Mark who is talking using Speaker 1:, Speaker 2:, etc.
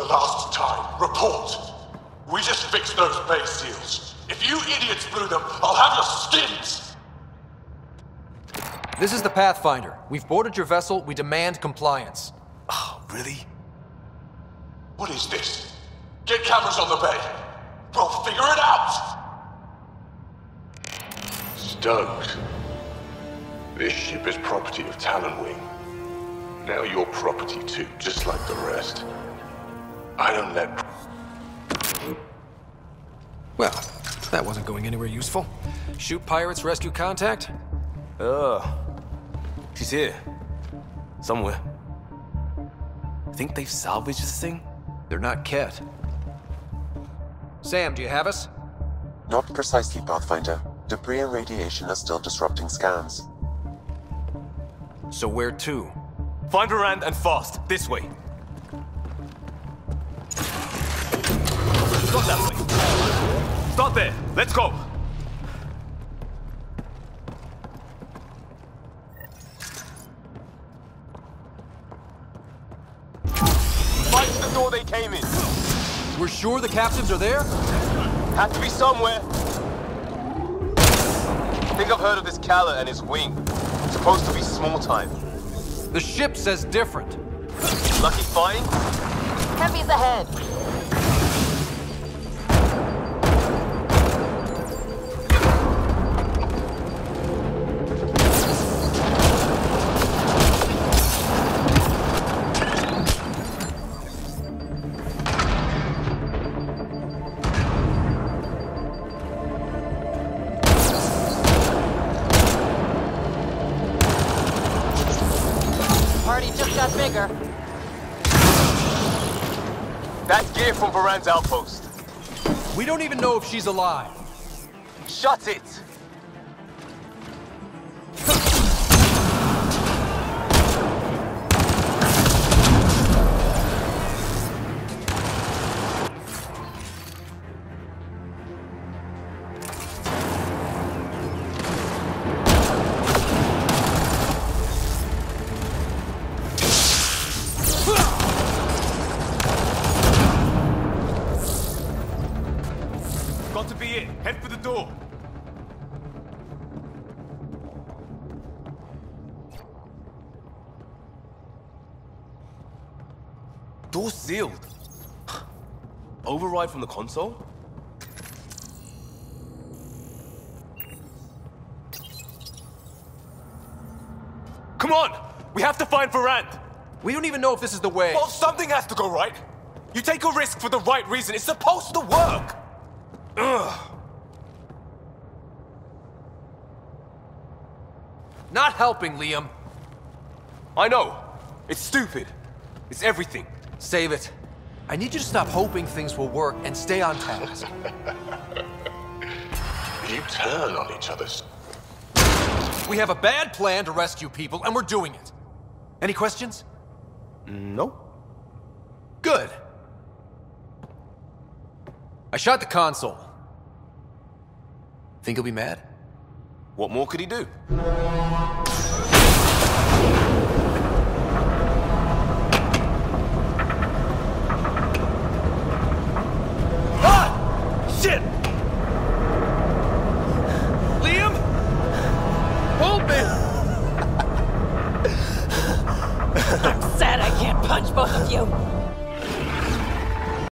Speaker 1: the last time, report. We just fixed those bay seals. If you idiots blew them, I'll have your skins!
Speaker 2: This is the Pathfinder. We've boarded your vessel. We demand compliance.
Speaker 3: Oh, really?
Speaker 1: What is this? Get cameras on the bay. We'll figure it out! Stoked. This ship is property of Talonwing. Now you're property too, just like the rest. I don't let...
Speaker 2: Well, that wasn't going anywhere useful. Shoot pirates, rescue contact?
Speaker 3: Uh, she's here. Somewhere. Think they've salvaged this thing?
Speaker 2: They're not Kett. Sam, do you have us?
Speaker 4: Not precisely, Pathfinder. Debris and radiation are still disrupting scans.
Speaker 2: So where to?
Speaker 3: Find Verand and fast. This way. Not that way. Start there. Let's go. Fight the door they came in.
Speaker 2: We're sure the captives are there?
Speaker 3: Has to be somewhere. I think I've heard of this Kala and his wing. It's Supposed to be small time.
Speaker 2: The ship says different.
Speaker 3: Lucky find?
Speaker 5: Heavy's ahead. Party just got bigger.
Speaker 3: That's gear from Verand's outpost.
Speaker 2: We don't even know if she's alive.
Speaker 3: Shut it! Head for the door. Door sealed. Override from the console? Come on! We have to find Verand!
Speaker 2: We don't even know if this is the way.
Speaker 3: Well, something has to go right. You take a risk for the right reason. It's supposed to work. Ugh.
Speaker 2: Not helping, Liam.
Speaker 3: I know. It's stupid. It's everything.
Speaker 2: Save it. I need you to stop hoping things will work and stay on task.
Speaker 1: You turn on each other.
Speaker 2: we have a bad plan to rescue people, and we're doing it. Any questions?
Speaker 3: No.
Speaker 2: Good. I shot the console. Think he'll be mad?
Speaker 3: What more could he do? Ah! Shit!
Speaker 2: Liam! Hold me!
Speaker 5: Sad I can't punch both of you.